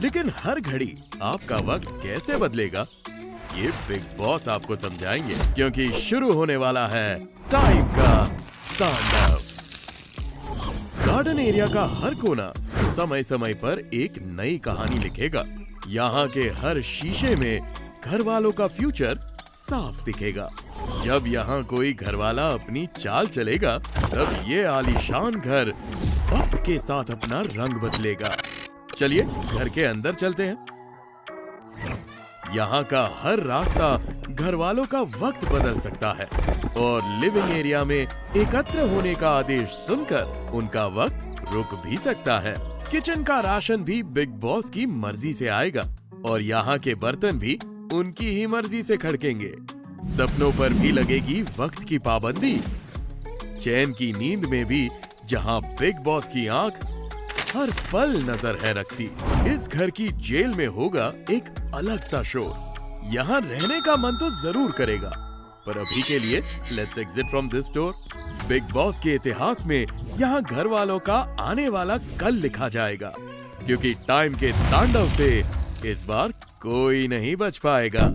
लेकिन हर घड़ी आपका वक्त कैसे बदलेगा? ये बिग बॉस आपको समझाएँगे, क्योंकि शुरू होने वाला है टाइम का तांडव। गार्डन एरिया का हर कोना समय समय पर एक नई कहानी लिखेगा। यहाँ के हर शीशे में घर वालों का फ्यूचर साफ़ दिखेगा। जब यहाँ कोई घर वाला अपनी चाल चलेगा, तब ये आलीशान घर वक्त के साथ अपना रंग बदलेगा। चलिए, घर के अंदर चलते हैं। यहाँ का हर रास्ता घर वालों का वक्त बदल सकता है और लिविंग एरिया में एकत्र होने का आदेश सुनकर उनका वक्त रुक भी सकता है। किचन का राशन भी बिग बॉस की मर्ज़ी से आएगा और यहाँ के बर्तन भी उनकी ही मर्ज़ी से खड़केंगे। सपनों पर भी लगेगी वक्त की पाबंदी। चैन की नींद में भी जहाँ बिग बॉस की आँख हर पल नज़र है रखती। इस घर की जेल में होगा एक अलग सा शोर। यहाँ रहने का मन तो ज़रूर करेगा। पर अभी के लिए let's exit from this door Bigg Boss के इतिहास में यहाँ घर वालों का आने वाला कल लिखा जाएगा। क्योंकि टाइम के तांडव से इस बार कोई नहीं बच पाएगा।